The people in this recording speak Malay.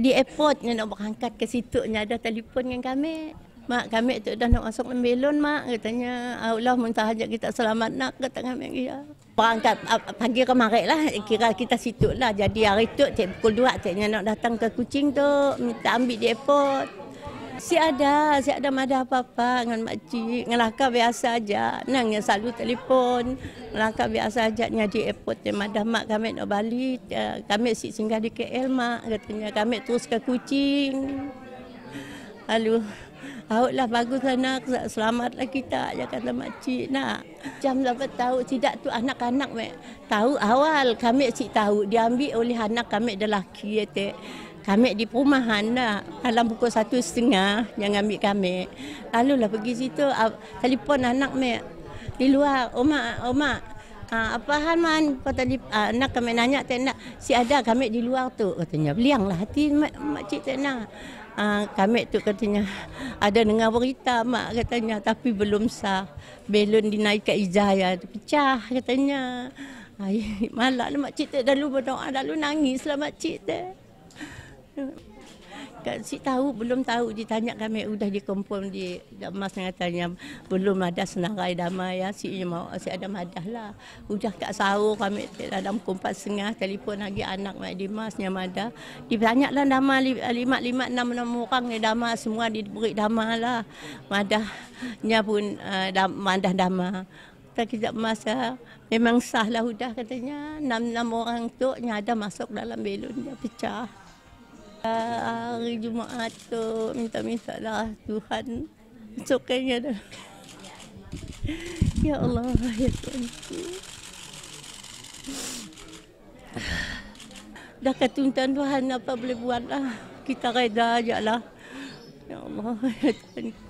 di airport ni nak berangkat ke situ ni ada telefon dengan kami. Mak kami tu dah nak masuk membelon mak. Katanya Allah minta hajat kita selamat nak kata kami. Dia. berangkat pagi kemarin lah. Kira kita situ lah. Jadi hari tu cik pukul 2 ciknya nak datang ke kucing tu minta ambil di airport. Si ada, si ada ada apa-apa dengan makcik. Ngelaka biasa aja. Nang yang selalu telefon. Ngelaka biasa aja di airport. Yang ada mak kami nak balik. Ya, kami si singgah di KL mak. Katanya kami terus ke kucing. Lalu, lah baguslah nak selamatlah kita aja kata makcik nak. Jam dapat tahu tidak tu anak-anak mek. Tahu awal kami si tahu diambil oleh anak kami adalah laki kami di perumahan dah. Dalam pukul satu setengah yang ambil kami. Lalu lah pergi situ. Telefon anak mek di luar. Oma, oma. Ha, apa hal man? Ha, anak kami nanya tak nak. Si ada kami di luar tu. Katanya belianglah hati mak, makcik tak nak. Ha, kami tu katanya ada dengar berita mak katanya tapi belum sah. Belon dinaikkan ijaya pecah katanya. Ay, malak lah makcik tak lalu berdoa lalu nangis lah makcik tak. Kak si tahu belum tahu. Ditanya kami sudah dikompon di Mas katanya belum ada senarai damai. Ya si mau si ada madah lah. Sudah kat sahur kami dalam kumpat setengah telefon lagi anak mak di Mas yang ada ditanya lah nama lima lima enam enam orang ni dama semua diberi dama lah. Madahnya pun uh, madah dama. Tak kita masa memang sah lah sudah katanya. Enam enam orang tu ada masuk dalam belon dia pecah hari Jumaat tu minta-minta lah Tuhan sokanya dah. Ya Allah, ya Tuhan. Dah ketuntan Tuhan apa boleh buat lah. Kita reda aja lah. Ya Allah, ya Tuhan.